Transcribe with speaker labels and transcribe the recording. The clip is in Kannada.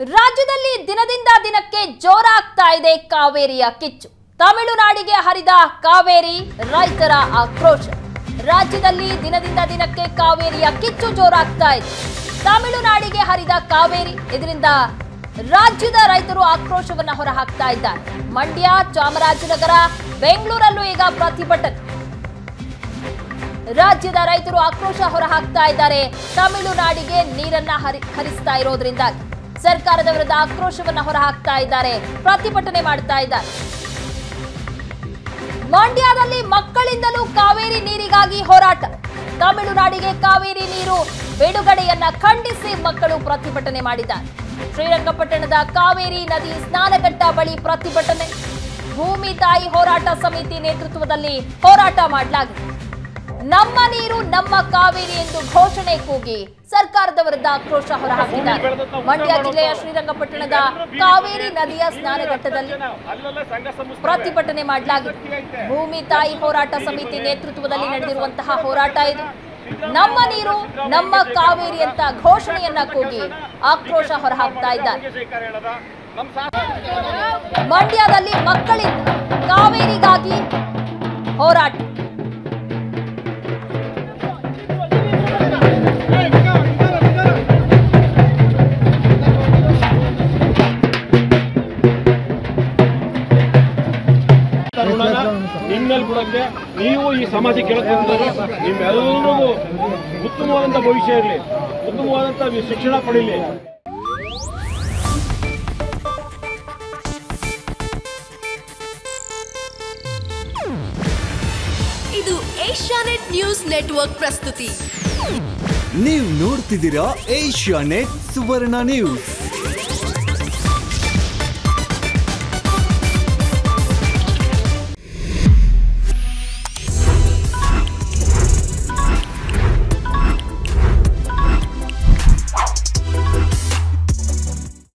Speaker 1: ರಾಜ್ಯದಲ್ಲಿ ದಿನದಿಂದ ದಿನಕ್ಕೆ ಜೋರಾಗ್ತಾ ಇದೆ ಕಾವೇರಿಯ ಕಿಚ್ಚು. ತಮಿಳುನಾಡಿಗೆ ಹರಿದ ಕಾವೇರಿ ರೈತರ ಆಕ್ರೋಶ. ರಾಜ್ಯದಲ್ಲಿ ದಿನದಿಂದ ದಿನಕ್ಕೆ ಕಾವೇರಿಯ ಕಿಚ್ಚು ಜೋರಾಗ್ತಾ ಇದೆ. ತಮಿಳುನಾಡಿಗೆ ಹರಿದ ಕಾವೇರಿ ಇದರಿಂದ ರಾಜ್ಯದ ರೈತರು ಆಕ್ರೋಶವನ್ನ ಹೊರಹಾಕ್ತಾ ಇದ್ದಾರೆ. ಮಂಡ್ಯ, ಚಾಮರಾಜನಗರ, ಬೆಂಗಳೂರಲ್ಲೂ ಈಗ ಪ್ರತಿಭಟನೆ. ರಾಜ್ಯದ ರೈತರು ಆಕ್ರೋಶ ಹೊರಹಾಕ್ತಾ ಇದ್ದಾರೆ. ತಮಿಳುನಾಡಿಗೆ ನೀರನ್ನ ಹರಿ, ಹರಿಸ್ತಾ ಇರೋದ್ರಿಂದಾಗಿ. ಸರ್ಕಾರದ ವಿರುದ್ಧ ಆಕ್ರೋಶವನ್ನ ಹೊರಹಾಕ್ತಾ ಇದ್ದಾರೆ. ಪ್ರತಿಭಟನೆ ಮಾಡ್ತಾ ಇದ್ದಾರೆ. ಮಂಡ್ಯದಲ್ಲಿ ಮಕ್ಕಳಿಂದಲೂ ಕಾವೇರಿ ನೀರಿಗಾಗಿ ಹೋರಾಟ. ತಮಿಳುನಾಡಿಗೆ ಕಾವೇರಿ ನೀರು ಬಿಡುಗಡೆಯನ್ನ ಖಂಡಿಸಿ ಮಕ್ಕಳು ಪ್ರತಿಭಟನೆ ಮಾಡಿದ್ದಾರೆ. ಶ್ರೀರಂಗಪಟ್ಟಣದ ಕಾವೇರಿ ನದಿ ಸ್ನಾನಘಟ್ಟ ಬಳಿ ಪ್ರತಿಭಟನೆ. ಭೂಮಿ ತಾಯಿ ಹೋರಾಟ ಸಮಿತಿ ನೇತೃತ್ವದಲ್ಲಿ ಹೋರಾಟ ಮಾಡಲಾಗಿದೆ. ನಮ್ಮ ನೀರು ನಮ್ಮ ಕಾವೇರಿ ಎಂದು ಘೋಷಣೆ ಕೂಗಿ ಸರ್ಕಾರದ ವಿರುದ್ಧ ಆಕ್ರೋಶ ಹೊರಹಾಕಿದ್ದಾರೆ. ಮಂಡ್ಯ ಜಿಲ್ಲೆಯ ಶ್ರೀರಂಗಪಟ್ಟಣದ ಕಾವೇರಿ ನದಿಯ ಸ್ನಾನಘಟ್ಟದಲ್ಲಿ ಪ್ರತಿಭಟನೆ ಮಾಡಲಾಗಿದೆ. ಭೂಮಿ ತಾಯಿ ಹೋರಾಟ ಸಮಿತಿ ನೇತೃತ್ವದಲ್ಲಿ ನಡೆದಿರುವಂತಹ ಹೋರಾಟ ಇದು. ನಮ್ಮ ನೀರು ನಮ್ಮ ಕಾವೇರಿ ಅಂತ ಘೋಷಣೆಯನ್ನ ಕೂಗಿ ಆಕ್ರೋಶ ಹೊರಹಾಕ್ತಾ ಇದ್ದಾರೆ. ಮಂಡ್ಯದಲ್ಲಿ ಮಕ್ಕಳಿಂದ ಕಾವೇರಿಗಾಗಿ ಹೋರಾಟ.
Speaker 2: ಬಿಡಕ್ಕೆ ನೀವು ಈ ಸಮಾಜಕ್ಕೆ ಕೇಳ್ಕೊಂಡ್ರೆ ನಿಮ್ಮೆಲ್ಲರಿಗೂ ಉತ್ತಮವಾದಂಥ ಭವಿಷ್ಯ ಇರಲಿ. ಉತ್ತಮವಾದಂಥ ಶಿಕ್ಷಣ ಪಡೀಲಿ.
Speaker 3: ಇದು ಏಷ್ಯಾನೆಟ್ ನ್ಯೂಸ್ ನೆಟ್ವರ್ಕ್ ಪ್ರಸ್ತುತಿ.
Speaker 4: ನೀವು ನೋಡ್ತಿದ್ದೀರಾ ಏಷ್ಯಾ ನೆಟ್ ಸುವರ್ಣ ನ್ಯೂಸ್.